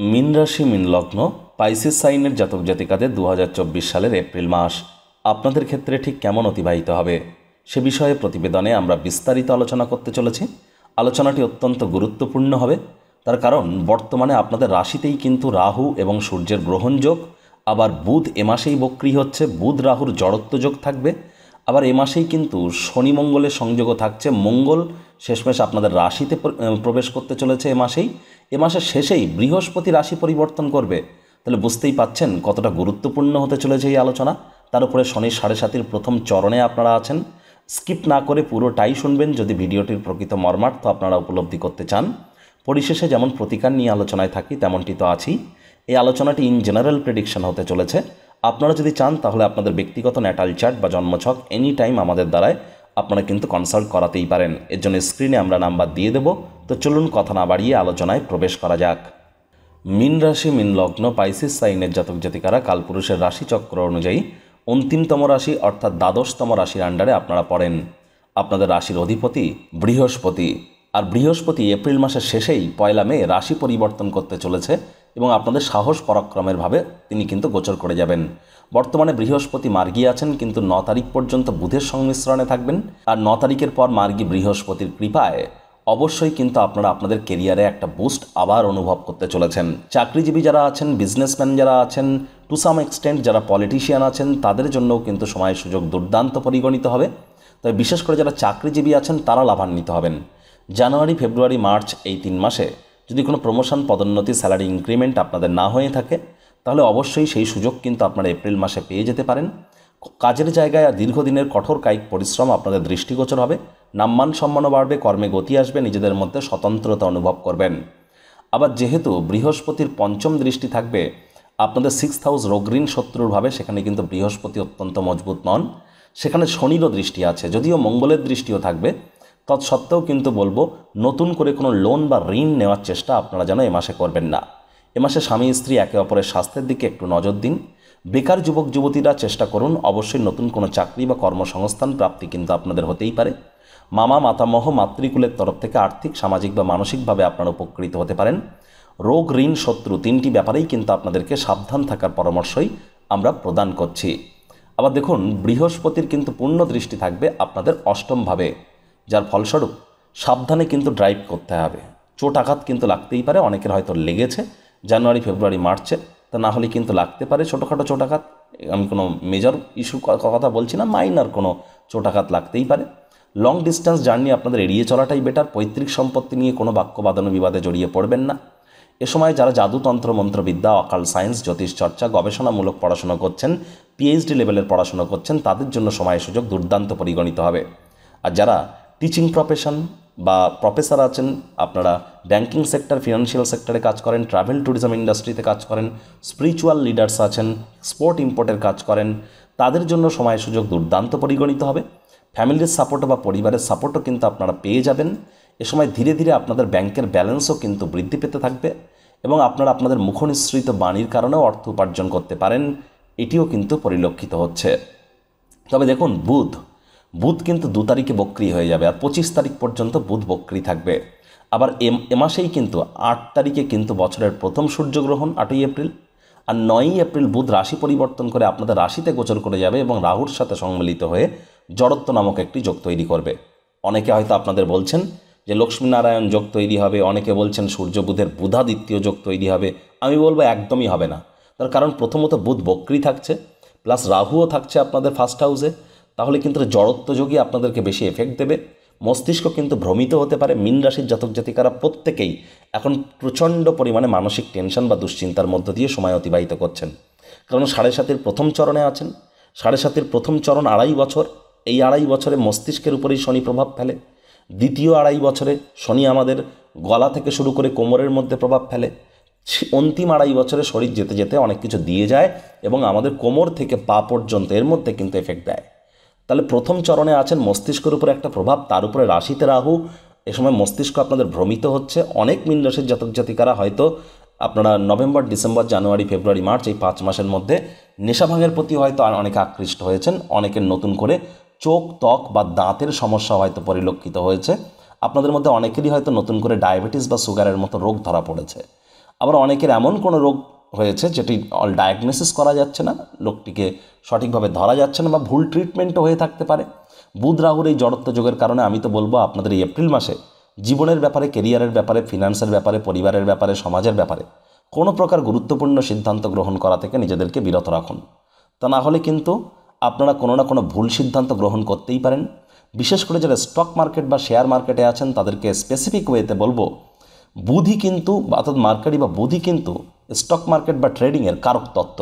মিন রাশি, মিন লগ্ন, পাইসিস সাইনের জাতক জাতিকাদের দু হাজার চব্বিশ সালের এপ্রিল মাস। আপনাদের ক্ষেত্রে ঠিক কেমন অতিবাহিত হবে? সে বিষয়ে প্রতিবেদনে আমরা বিস্তারিত আলোচনা করতে চলেছি। আলোচনাটি অত্যন্ত গুরুত্বপূর্ণ হবে। তার কারণ, বর্তমানে আপনাদের রাশিতেই কিন্তু রাহু এবং সূর্যের গ্রহণযোগ আবার বুধ এ মাসেই বক্রি হচ্ছে, বুধ রাহুর জড়ত্ব যোগ থাকবে আবার এ মাসেই কিন্তু শনি মঙ্গলের সংযোগও থাকছে। মঙ্গল শেষমেশ আপনাদের রাশিতে প্রবেশ করতে চলেছে এ মাসেই। এ মাসের শেষেই বৃহস্পতি রাশি পরিবর্তন করবে। তাহলে বুঝতেই পাচ্ছেন কতটা গুরুত্বপূর্ণ হতে চলেছে এই আলোচনা। তার উপরে শনি সাড়ে সাতির প্রথম চরণে আপনারা আছেন। স্কিপ না করে পুরোটাই শুনবেন। যদি ভিডিওটির প্রকৃত মর্মার্থ আপনারা উপলব্ধি করতে চান। পরিশেষে যেমন প্রতিকার নিয়ে আলোচনায় থাকি, তেমনটি তো আছেই। এই আলোচনাটি ইন জেনারেল প্রেডিকশন হতে চলেছে। আপনারা যদি চান, তাহলে আপনাদের ব্যক্তিগত ন্যাটাল চার্ট বা জন্মছক এনি টাইম আমাদের দ্বারায় আপনারা কিন্তু কনসাল্ট করাতেই পারেন। এর জন্য স্ক্রিনে আমরা নাম্বার দিয়ে দেব। তো চলুন কথা না বাড়িয়ে আলোচনায় প্রবেশ করা যাক। মিন রাশি, মিন লগ্ন পাইসিস সাইনের জাতক জাতিকারা, কালপুরুষের রাশিচক্র অনুযায়ী অন্তিমতম রাশি অর্থাৎ দ্বাদশতম রাশির আন্ডারে আপনারা পড়েন। আপনাদের রাশির অধিপতি বৃহস্পতি। আর বৃহস্পতি এপ্রিল মাসের শেষেই পয়লা মে রাশি পরিবর্তন করতে চলেছে। এবং আপনাদের সাহস পরাক্রমের ভাবে তিনি কিন্তু গোচর করে যাবেন। বর্তমানে বৃহস্পতি মার্গী আছেন, কিন্তু ন তারিখ পর্যন্ত বুধের সংমিশ্রণে থাকবেন। আর ন তারিখের পর মার্গী বৃহস্পতির কৃপায় অবশ্যই কিন্তু আপনারা আপনাদের কেরিয়ারে একটা বুস্ট আবার অনুভব করতে চলেছেন। চাকরিজীবী যারা আছেন বিজনেসম্যান যারা আছেন টু সাম এক্সটেন্ট যারা পলিটিশিয়ান আছেন, তাদের জন্যও কিন্তু সময় সুযোগ দুর্দান্ত পরিগণিত হবে। তবে বিশেষ করে যারা চাকরিজীবী আছেন, তারা লাভান্বিত হবেন। জানুয়ারি, ফেব্রুয়ারি, মার্চ এই তিন মাসে যদি কোনো প্রমোশন পদোন্নতি স্যালারি ইনক্রিমেন্ট আপনাদের না হয়ে থাকে, তাহলে অবশ্যই সেই সুযোগ কিন্তু আপনারা এপ্রিল মাসে পেয়ে যেতে পারেন। কাজের জায়গায় আর দীর্ঘদিনের কঠোর কায়িক পরিশ্রম আপনাদের দৃষ্টিগোচর হবে। নাম্মান সম্মানও বাড়বে, কর্মে গতি আসবে, নিজেদের মধ্যে স্বতন্ত্রতা অনুভব করবেন। আবার যেহেতু বৃহস্পতির পঞ্চম দৃষ্টি থাকবে, আপনাদের সিক্স হাউস রোগঋণ শত্রুরভাবে সেখানে কিন্তু বৃহস্পতি অত্যন্ত মজবুত নন। সেখানে শনিরও দৃষ্টি আছে, যদিও মঙ্গলের দৃষ্টিও থাকবে। তৎসত্ত্বেও কিন্তু বলব, নতুন করে কোনো লোন বা ঋণ নেওয়ার চেষ্টা আপনারা যেন এ মাসে করবেন না। এ মাসে স্বামী, স্ত্রী একে অপরের স্বাস্থ্যের দিকে একটু নজর দিন। বেকার যুবক, যুবতীরা চেষ্টা করুন অবশ্যই নতুন কোনো চাকরি বা কর্মসংস্থান প্রাপ্তি কিন্তু আপনাদের হতেই পারে। মামা, মাতামহ, মাতৃকুলের তরফ থেকে আর্থিক, সামাজিক বা মানসিকভাবে আপনারা উপকৃত হতে পারেন। রোগ, ঋণ, শত্রু তিনটি ব্যাপারেই কিন্তু আপনাদেরকে সাবধান থাকার পরামর্শই আমরা প্রদান করছি। আবার দেখুন, বৃহস্পতির কিন্তু পূর্ণ দৃষ্টি থাকবে আপনাদের অষ্টমভাবে যার ফলস্বরূপ সাবধানে কিন্তু ড্রাইভ করতে হবে। চোট আঘাত কিন্তু লাগতেই পারে, অনেকের হয়তো লেগেছে জানুয়ারি, ফেব্রুয়ারি, মার্চে, তা না হলে কিন্তু লাগতে পারে ছোটোখাটো চোটাঘাত আমি কোনো মেজর ইস্যু কথা বলছি না মাইনার কোনো চোট আঘাত লাগতেই পারে। লং ডিস্টেন্স জার্নি আপনাদের এড়িয়ে চলাটাই বেটার পৈতৃক সম্পত্তি নিয়ে কোনো বাক্য বাদন বিবাদে জড়িয়ে পড়বেন না। এ সময় যারা জাদুতন্ত্র, মন্ত্রবিদ্যা, অকাল সায়েন্স জ্যোতিষ চর্চা, গবেষণামূলক পড়াশোনা করছেন পিএইচডি লেভেলের পড়াশোনা করছেন, তাদের জন্য সময় সুযোগ দুর্দান্ত পরিগণিত হবে। আর যারা টিচিং প্রফেশন বা প্রফেসর আছেন, আপনারা ব্যাংকিং সেক্টর ফিনান্সিয়াল সেক্টরে কাজ করেন ট্রাভেল ট্যুরিজম ইন্ডাস্ট্রিতে কাজ করেন স্পিরিচুয়াল লিডার্স আছেন স্পোর্ট ইম্পোর্টের কাজ করেন, তাদের জন্য সময় সুযোগ দুর্দান্ত পরিগণিত হবে। ফ্যামিলির সাপোর্ট বা পরিবারের সাপোর্টও কিন্তু আপনারা পেয়ে যাবেন। এ সময় ধীরে ধীরে আপনাদের ব্যাংকের ব্যালেন্সও কিন্তু বৃদ্ধি পেতে থাকবে এবং আপনারা আপনাদের মুখনিসৃত বাণীর কারণেও অর্থ উপার্জন করতে পারেন, এটিও কিন্তু পরিলক্ষিত হচ্ছে। তবে দেখুন, বুধ বুধ কিন্তু দু তারিখে বক্রি হয়ে যাবে আর পঁচিশ তারিখ পর্যন্ত বুধ বক্রি থাকবে। আবার এম এ মাসেই কিন্তু আট তারিখে কিন্তু বছরের প্রথম সূর্যগ্রহণ, আটই এপ্রিল। আর নয়ই এপ্রিল বুধ রাশি পরিবর্তন করে আপনাদের রাশিতে গোচর করে যাবে এবং রাহুর সাথে সম্মিলিত হয়ে জড়ত্ব নামক একটি যোগ তৈরি করবে। অনেকে হয়তো আপনাদের বলছেন যে লক্ষ্মীনারায়ণ যোগ তৈরি হবে, অনেকে বলছেন সূর্য বুধের বুধাদিত্য যোগ তৈরি হবে। আমি বলব একদমই হবে না। তার কারণ প্রথমত বুধ বক্রি থাকছে, প্লাস রাহুও থাকছে আপনাদের ফার্স্ট হাউসে। তাহলে কিন্তু জড়ত্বযোগী আপনাদেরকে বেশি এফেক্ট দেবে। মস্তিষ্ক কিন্তু ভ্রমিত হতে পারে মিন রাশির জাতক জাতিকারা প্রত্যেকেই এখন প্রচণ্ড পরিমাণে মানসিক টেনশন বা দুশ্চিন্তার মধ্য দিয়ে সময় অতিবাহিত করছেন। কারণ সাড়ে সাতের প্রথম চরণে আছেন। সাড়ে সাতের প্রথম চরণ আড়াই বছর। এই আড়াই বছরে মস্তিষ্কের উপরেই শনি প্রভাব ফেলে। দ্বিতীয় আড়াই বছরে শনি আমাদের গলা থেকে শুরু করে কোমরের মধ্যে প্রভাব ফেলে। অন্তিম আড়াই বছরে শরীর যেতে যেতে অনেক কিছু দিয়ে যায় এবং আমাদের কোমর থেকে পা পর্যন্ত এর মধ্যে কিন্তু এফেক্ট দেয়। তাহলে প্রথম চরণে আছেন মস্তিষ্কের উপরে একটা প্রভাব, তার উপরে রাশিতে রাহু। এ সময় মস্তিষ্ক আপনাদের ভ্রমিত হচ্ছে। অনেক মিন রাশির জাতক জাতিকারা হয়তো আপনারা November, December, January, February, March এই পাঁচ মাসের মধ্যে নেশাভাঙের প্রতি হয়তো আর অনেকে আকৃষ্ট হয়েছেন। অনেকের নতুন করে চোখ, ত্বক বা দাঁতের সমস্যা হয়তো পরিলক্ষিত হয়েছে। আপনাদের মধ্যে অনেকেরই হয়তো নতুন করে ডায়াবেটিস বা সুগারের মতো রোগ ধরা পড়েছে। আবার অনেকের এমন কোনো রোগ হয়েছে, যেটি অল ডায়াগনোসিস করা যাচ্ছে না, লোকটিকে সঠিকভাবে ধরা যাচ্ছে না বা ভুল ট্রিটমেন্টও হয়ে থাকতে পারে। বুধ রাহুর এই জড়ত্ব যোগের কারণে আমি তো বলব আপনাদের এই এপ্রিল মাসে জীবনের ব্যাপারে কেরিয়ারের ব্যাপারে ফিনান্সের ব্যাপারে, পরিবারের ব্যাপারে, সমাজের ব্যাপারে কোনো প্রকার গুরুত্বপূর্ণ সিদ্ধান্ত গ্রহণ করা থেকে নিজেদেরকে বিরত রাখুন। তা না হলে কিন্তু আপনারা কোনো না কোনো ভুল সিদ্ধান্ত গ্রহণ করতেই পারেন। বিশেষ করে যারা স্টক মার্কেট বা শেয়ার মার্কেটে আছেন, তাদেরকে স্পেসিফিক ওয়েতে বলব, বুধই কিন্তু, অর্থাৎ মার্কেটই বা বুধই কিন্তু স্টক মার্কেট বা ট্রেডিংয়ের কারক তত্ত্ব।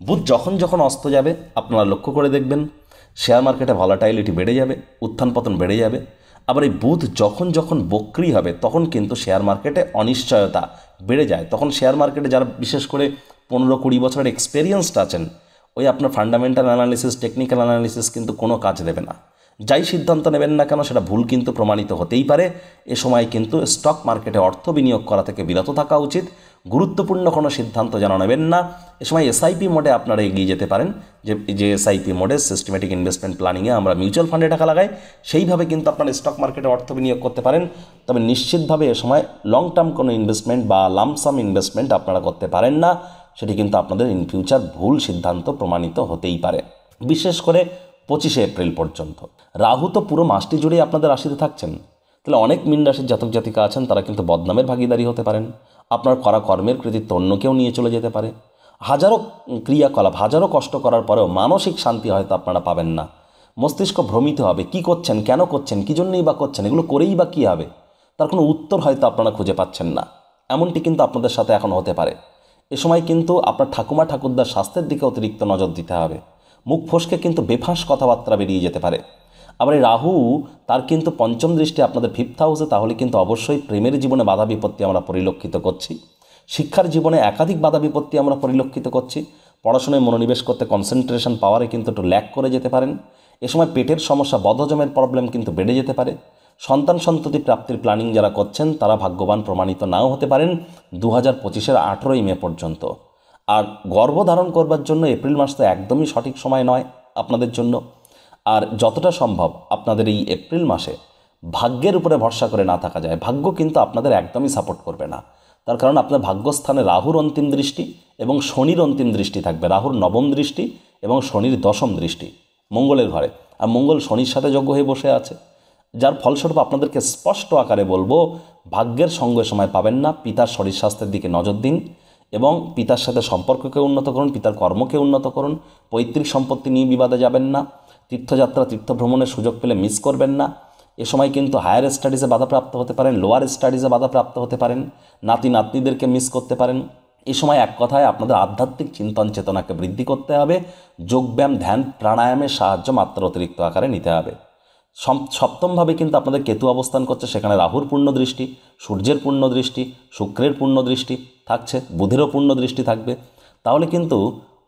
বুধ যখন যখন অস্ত যাবে, আপনারা লক্ষ্য করে দেখবেন, শেয়ার মার্কেটে ভলাটাইলিটি বেড়ে যাবে, উত্থান পতন বেড়ে যাবে। আবার এই বুধ যখন যখন বক্রি হবে, তখন কিন্তু শেয়ার মার্কেটে অনিশ্চয়তা বেড়ে যায়। তখন শেয়ার মার্কেটে যারা বিশেষ করে পনেরো কুড়ি বছরের এক্সপেরিয়েন্সড আছেন, ওই আপনার ফান্ডামেন্টাল অ্যানালিসিস টেকনিক্যাল অ্যানালিসিস কিন্তু কোনো কাজ দেবে না। যাই সিদ্ধান্ত নেবেন না কেন, সেটা ভুল কিন্তু প্রমাণিত হতেই পারে। এ সময় কিন্তু স্টক মার্কেটে অর্থ বিনিয়োগ করা থেকে বিরত থাকা উচিত। গুরুত্বপূর্ণ কোনো সিদ্ধান্ত যেন নেবেন না। এ সময় এসআইপি মোডে আপনারা এগিয়ে যেতে পারেন। যে যে এসআইপি মোডে সিস্টেমেটিক ইনভেস্টমেন্ট প্ল্যানিংয়ে আমরা মিউচুয়াল ফান্ডে টাকা লাগাই, সেইভাবে কিন্তু আপনারা স্টক মার্কেটে অর্থ বিনিয়োগ করতে পারেন। তবে নিশ্চিতভাবে এ সময় লং টার্ম কোনো ইনভেস্টমেন্ট বা লামসাম ইনভেস্টমেন্ট আপনারা করতে পারেন না। সেটি কিন্তু আপনাদের ইন ফিউচার ভুল সিদ্ধান্ত প্রমাণিত হতেই পারে। বিশেষ করে পঁচিশে এপ্রিল পর্যন্ত। রাহু তো পুরো মাসটি জুড়েই আপনাদের রাশিতে থাকছেন। তাহলে অনেক মিন রাশির জাতক জাতিকা আছেন, তারা কিন্তু বদনামের ভাগিদারি হতে পারেন। আপনার করা কর্মের কৃতিত্ব অন্য কেউ নিয়ে চলে যেতে পারে। হাজারো ক্রিয়াকলাপ, হাজারো কষ্ট করার পরেও মানসিক শান্তি হয়তো আপনারা পাবেন না। মস্তিষ্ক ভ্রমিত হবে, কি করছেন, কেন করছেন, কী জন্যই বা করছেন, এগুলো করেই বা কী হবে? তার কোনো উত্তর হয়তো আপনারা খুঁজে পাচ্ছেন না। এমনটি কিন্তু আপনাদের সাথে এখন হতে পারে। এ সময় কিন্তু আপনার ঠাকুমা ঠাকুরদার স্বাস্থ্যের দিকে অতিরিক্ত নজর দিতে হবে। মুখ ফসকে কিন্তু বেফাঁস কথাবার্তা বেরিয়ে যেতে পারে। আবার এই রাহু, তার কিন্তু পঞ্চম দৃষ্টি আপনাদের ফিফথ হাউসে তাহলে কিন্তু অবশ্যই প্রেমের জীবনে বাধা বিপত্তি আমরা পরিলক্ষিত করছি। শিক্ষার জীবনে একাধিক বাধা বিপত্তি আমরা পরিলক্ষিত করছি। পড়াশোনায় মনোনিবেশ করতে কনসেন্ট্রেশন পাওয়ারে কিন্তু একটু ল্যাক করে যেতে পারেন। এ সময় পেটের সমস্যা, বদহজমের প্রবলেম কিন্তু বেড়ে যেতে পারে। সন্তান সন্ততি প্রাপ্তির প্ল্যানিং যারা করছেন, তারা ভাগ্যবান প্রমাণিত নাও হতে পারেন দু হাজার পঁচিশের আঠেরোই মে পর্যন্ত। আর গর্ভধারণ করবার জন্য এপ্রিল মাস তো একদমই সঠিক সময় নয় আপনাদের জন্য। আর যতটা সম্ভব আপনাদের এই এপ্রিল মাসে ভাগ্যের উপরে ভরসা করে না থাকা যায়। ভাগ্য কিন্তু আপনাদের একদমই সাপোর্ট করবে না। তার কারণ আপনার ভাগ্যস্থানে রাহুর অন্তিম দৃষ্টি এবং শনির অন্তিম দৃষ্টি থাকবে। রাহুর নবম দৃষ্টি এবং শনির দশম দৃষ্টি মঙ্গলের ঘরে। আর মঙ্গল শনির সাথে যোগ্য হয়ে বসে আছে। যার ফলস্বরূপ আপনাদেরকে স্পষ্ট আকারে বলব, ভাগ্যের সঙ্গে সময় পাবেন না। পিতার শরীর স্বাস্থ্যের দিকে নজর দিন এবং পিতার সাথে সম্পর্ককে উন্নত করুন, পিতার কর্মকে উন্নত করুন। পৈতৃক সম্পত্তি নিয়ে বিবাদে যাবেন না। তীর্থযাত্রা, তীর্থভ্রমণের সুযোগ পেলে মিস করবেন না। এ সময় কিন্তু হায়ার স্টাডিজে বাধাপ্রাপ্ত হতে পারেন লোয়ার স্টাডিজে বাধাপ্রাপ্ত হতে পারেন, নাতি নাতনিদেরকে মিস করতে পারেন। এ সময় এক কথায় আপনাদের আধ্যাত্মিক চিন্তন চেতনাকে বৃদ্ধি করতে হবে, যোগব্যায়াম, ধ্যান, প্রাণায়ামের সাহায্য মাত্রা অতিরিক্ত আকারে নিতে হবে। সপ্তমভাবে কিন্তু আপনাদের কেতু অবস্থান করছে, সেখানে রাহুর পূর্ণ দৃষ্টি সূর্যের পূর্ণ দৃষ্টি শুক্রের পূর্ণ দৃষ্টি থাকছে, বুধেরও পূর্ণ দৃষ্টি থাকবে। তাহলে কিন্তু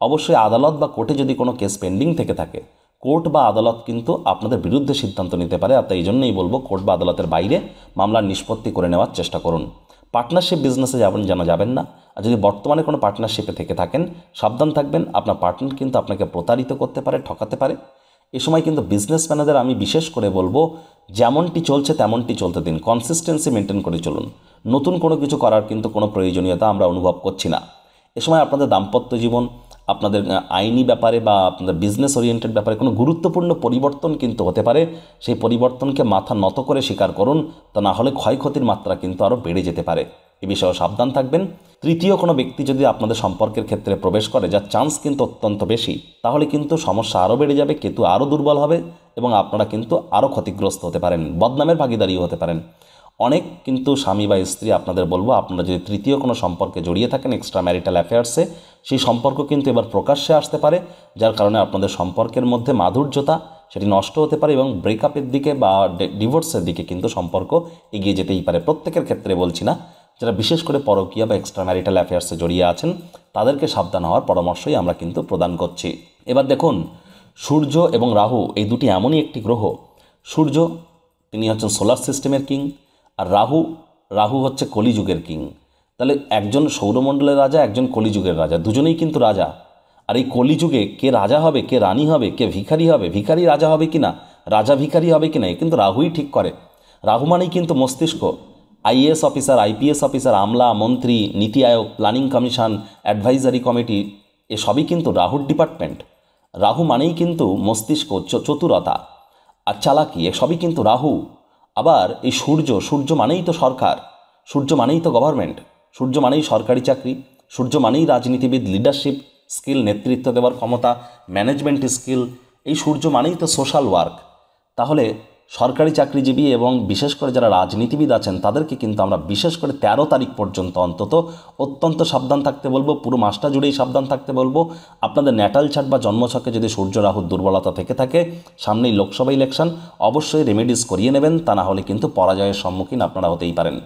অবশ্যই আদালত বা কোর্টে যদি কোনো কেস পেন্ডিং থেকে থাকে কোর্ট বা আদালত কিন্তু আপনাদের বিরুদ্ধে সিদ্ধান্ত নিতে পারে। আর তাই জন্যই বলব, কোর্ট বা আদালতের বাইরে মামলার নিষ্পত্তি করে নেওয়ার চেষ্টা করুন। পার্টনারশিপ বিজনেসে যাবেন, যেন যাবেন না। আর যদি বর্তমানে কোনো পার্টনারশিপে থেকে থাকেন, সাবধান থাকবেন। আপনার পার্টনার কিন্তু আপনাকে প্রতারিত করতে পারে, ঠকাতে পারে। এ সময় কিন্তু বিজনেসম্যানেদের আমি বিশেষ করে বলব, যেমনটি চলছে তেমনটি চলতে দিন। কনসিস্টেন্সি মেনটেন করে চলুন। নতুন কোনো কিছু করার কিন্তু কোনো প্রয়োজনীয়তা আমরা অনুভব করছি না। এ সময় আপনাদের দাম্পত্য জীবন আপনাদের আইনি ব্যাপারে বা আপনাদের বিজনেস ওরিয়েন্টেড ব্যাপারে কোনো গুরুত্বপূর্ণ পরিবর্তন কিন্তু হতে পারে। সেই পরিবর্তনকে মাথা নত করে স্বীকার করুন, তা না হলে ক্ষয়ক্ষতির মাত্রা কিন্তু আরও বেড়ে যেতে পারে। এ বিষয়ে সাবধান থাকবেন। তৃতীয় কোনো ব্যক্তি যদি আপনাদের সম্পর্কের ক্ষেত্রে প্রবেশ করে, যার চান্স কিন্তু অত্যন্ত বেশি, তাহলে কিন্তু সমস্যা আরও বেড়ে যাবে, কেতু আরও দুর্বল হবে এবং আপনারা কিন্তু আরও ক্ষতিগ্রস্ত হতে পারেন, বদনামের ভাগিদারিও হতে পারেন। অনেক কিন্তু স্বামী বা স্ত্রী, আপনাদের বলব, আপনারা যদি তৃতীয় কোনো সম্পর্কে জড়িয়ে থাকেন এক্সট্রা ম্যারিটাল অ্যাফেয়ার্সে সেই সম্পর্ক কিন্তু এবার প্রকাশ্যে আসতে পারে, যার কারণে আপনাদের সম্পর্কের মধ্যে মাধুর্যতা সেটি নষ্ট হতে পারে এবং ব্রেকআপের দিকে বা ডিভোর্সের দিকে কিন্তু সম্পর্ক এগিয়ে যেতেই পারে। প্রত্যেকের ক্ষেত্রে বলছি না, যারা বিশেষ করে পরকীয়া বা এক্সট্রা ম্যারিটাল অ্যাফেয়ার্সে জড়িয়ে আছেন, তাদেরকে সাবধান হওয়ার পরামর্শই আমরা কিন্তু প্রদান করছি। এবার দেখুন, সূর্য এবং রাহু এই দুটি এমনই একটি গ্রহ। সূর্য তিনি হচ্ছেন সোলার সিস্টেমের কিং আর রাহু রাহু হচ্ছে কলিযুগের কিং তাহলে একজন সৌরমণ্ডলের রাজা, একজন কলিযুগের রাজা, দুজনেই কিন্তু রাজা। আর এই কলিযুগে কে রাজা হবে, কে রানী হবে, কে ভিখারি হবে, ভিখারি রাজা হবে কি না রাজা ভিখারি হবে কি না এ কিন্তু রাহুই ঠিক করে। রাহু মানেই কিন্তু মস্তিষ্ক। আইএএস অফিসার আইপিএস অফিসার, আমলা, মন্ত্রী, Niti Aayog, planning commission, advisory committee এসবই কিন্তু রাহুর ডিপার্টমেন্ট। রাহু মানেই কিন্তু মস্তিষ্ক চতুরতা। আর চালাকি এসবই কিন্তু রাহু। আবার এই সূর্য সূর্য মানেই তো সরকার, সূর্য মানেই তো গভর্নমেন্ট সূর্য মানেই সরকারি চাকরি, সূর্য মানেই রাজনীতিবিদ লিডারশিপ স্কিল নেতৃত্ব দেওয়ার ক্ষমতা ম্যানেজমেন্ট স্কিল এই সূর্য মানেই তো সোশ্যাল ওয়ার্ক তাহলে সরকারি চাকরিজীবী এবং বিশেষ করে যারা রাজনীতিবিদ আছেন, তাদেরকে কিন্তু আমরা বিশেষ করে তেরো তারিখ পর্যন্ত অন্তত অত্যন্ত সাবধান থাকতে বলব, পুরো মাসটা জুড়েই সাবধান থাকতে বলব। আপনাদের ন্যাটাল ছাট বা জন্মছকে যদি সূর্য রাহুর দুর্বলতা থেকে থাকে, সামনেই লোকসভা ইলেকশন অবশ্যই রেমেডিস করিয়ে নেবেন, তা না হলে কিন্তু পরাজয়ের সম্মুখীন আপনারা হতেই পারেন।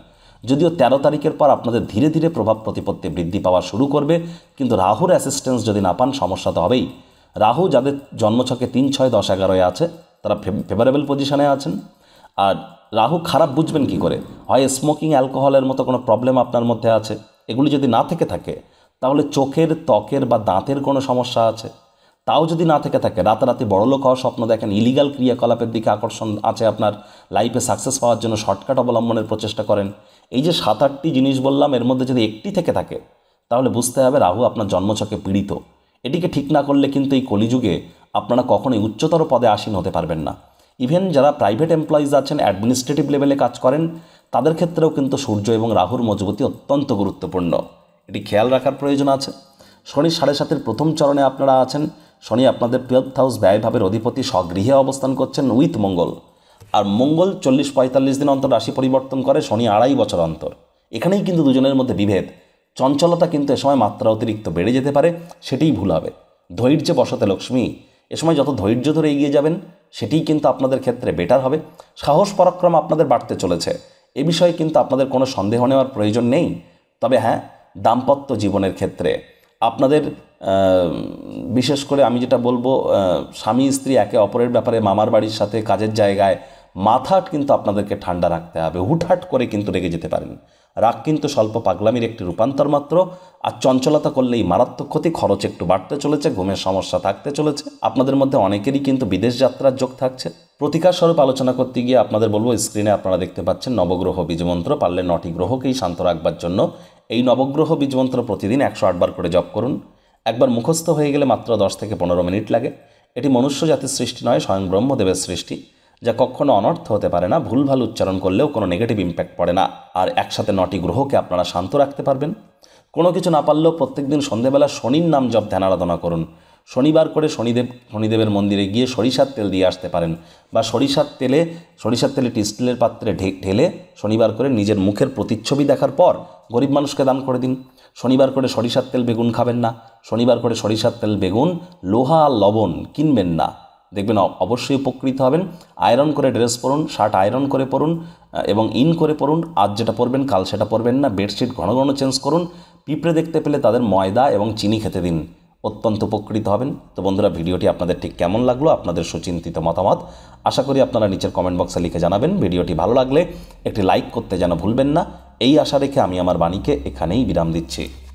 যদিও তেরো তারিখের পর আপনাদের ধীরে ধীরে প্রভাব প্রতিপত্তি বৃদ্ধি পাওয়া শুরু করবে, কিন্তু রাহুর অ্যাসিস্ট্যান্স যদি না পান, সমস্যা তো হবেই। রাহু যাদের জন্মছকে তিন, ছয়, দশ, এগারোয় আছে, তারা ফেভারেবল পজিশনে আছেন। আর রাহু খারাপ বুঝবেন কি করে? হয় স্মোকিং অ্যালকোহলের মতো কোনো প্রবলেম আপনার মধ্যে আছে? এগুলি যদি না থেকে থাকে, তাহলে চোখের, ত্বকের বা দাঁতের কোনো সমস্যা আছে? তাও যদি না থেকে থাকে, রাতারাতি বড়লোক হওয়ার স্বপ্ন দেখেন ইলিগাল ক্রিয়াকলাপের দিকে আকর্ষণ আছে আপনার লাইফে সাকসেস পাওয়ার জন্য শর্টকাট অবলম্বনের প্রচেষ্টা করেন। এই যে সাত, আটটি জিনিস বললাম, এর মধ্যে যদি একটি থেকে থাকে, তাহলে বুঝতে হবে রাহু আপনার জন্মছকে পীড়িত। এটিকে ঠিক না করলে কিন্তু এই কলিযুগে আপনারা কখনোই উচ্চতর পদে আসীন হতে পারবেন না। ইভেন যারা প্রাইভেট এমপ্লয়িজ আছেন অ্যাডমিনিস্ট্রেটিভ লেভেলে কাজ করেন, তাদের ক্ষেত্রেও কিন্তু সূর্য এবং রাহুর মজবুতি অত্যন্ত গুরুত্বপূর্ণ। এটি খেয়াল রাখার প্রয়োজন আছে। শনি সাড়ে সাতের প্রথম চরণে আপনারা আছেন শনি আপনাদের টুয়েলভ হাউস ব্যয়ভাবের অধিপতি স্বগৃহে অবস্থান করছেন উইথ মঙ্গল। আর মঙ্গল চল্লিশ পঁয়তাল্লিশ দিন অন্তর রাশি পরিবর্তন করে শনি আড়াই বছর অন্তর। এখানেই কিন্তু দুজনের মধ্যে বিভেদ। চঞ্চলতা কিন্তু এ সময় মাত্রা অতিরিক্ত বেড়ে যেতে পারে, সেটিই ভুল হবে। ধৈর্যে বসতে লক্ষ্মী, এ সময় যত ধৈর্য ধরে এগিয়ে যাবেন, সেটিই কিন্তু আপনাদের ক্ষেত্রে বেটার হবে। সাহস পরাক্রম আপনাদের বাড়তে চলেছে। এ বিষয়ে কিন্তু আপনাদের কোনো সন্দেহ নেওয়ার প্রয়োজন নেই। তবে হ্যাঁ দাম্পত্য জীবনের ক্ষেত্রে আপনাদের বিশেষ করে আমি যেটা বলব স্বামী, স্ত্রী একে অপরের ব্যাপারে মামার বাড়ির সাথে কাজের জায়গায় মাথাট কিন্তু আপনাদেরকে ঠান্ডা রাখতে হবে। হুটহাট করে কিন্তু রেগে যেতে পারেন। রাগ কিন্তু স্বল্প পাগলামির একটি রূপান্তর মাত্র। আর চঞ্চলতা করলেই মারাত্মক ক্ষতি, খরচ একটু বাড়তে চলেছে, ঘুমের সমস্যা থাকতে চলেছে। আপনাদের মধ্যে অনেকেরই কিন্তু বিদেশ যাত্রার যোগ থাকছে। প্রতিকার স্বরূপ আলোচনা করতে গিয়ে আপনাদের বলব, স্ক্রিনে আপনারা দেখতে পাচ্ছেন নবগ্রহ বীজমন্ত্র। পারলে নটি গ্রহকেই শান্ত রাখবার জন্য। এই নবগ্রহ বীজমন্ত্র প্রতিদিন একশো আটবার করে জপ করুন। একবার মুখস্থ হয়ে গেলে মাত্র দশ থেকে পনেরো মিনিট লাগে। এটি মনুষ্য জাতির সৃষ্টি নয়, স্বয়ং ব্রহ্মদেবের সৃষ্টি, যা কখনো অনর্থ হতে পারে না। ভুলভাল উচ্চারণ করলেও কোনো নেগেটিভ ইম্প্যাক্ট পড়ে না। আর একসাথে নটি গ্রহকে আপনারা শান্ত রাখতে পারবেন। কোনো কিছু না পারলেও প্রত্যেকদিন সন্ধেবেলা শনির নাম জপ, ধ্যান, আরাধনা করুন। শনিবার করে শনিদেব, শনিদেবের মন্দিরে গিয়ে সরিষার তেল দিয়ে আসতে পারেন বা সরিষার তেলে সরিষার তেলে স্টিলের পাত্রে ঢেলে শনিবার করে নিজের মুখের প্রতিচ্ছবি দেখার পর গরিব মানুষকে দান করে দিন। শনিবার করে সরিষার তেল বেগুন খাবেন না। শনিবার করে সরিষার তেল বেগুন, লোহা আর লবণ কিনবেন না। দেখবেন অবশ্যই উপকৃত হবেন। আয়রন করে ড্রেস পরুন, শার্ট আয়রন করে পরুন এবং ইন করে পরুন। আজ যেটা পরবেন, কাল সেটা পরবেন না। বেডশিট ঘন ঘন চেঞ্জ করুন। পিঁপড়ে দেখতে পেলে তাদের ময়দা এবং চিনি খেতে দিন। অত্যন্ত উপকৃত হবেন। তো বন্ধুরা, ভিডিওটি আপনাদের ঠিক কেমন লাগল? আপনাদের সুচিন্তিত মতামত আশা করি আপনারা নিচের কমেন্ট বক্সে লিখে জানাবেন। ভিডিওটি ভালো লাগলে একটি লাইক করতে যেন ভুলবেন না। এই আশা রেখে আমি আমার বাণীকে এখানেই বিরাম দিচ্ছি।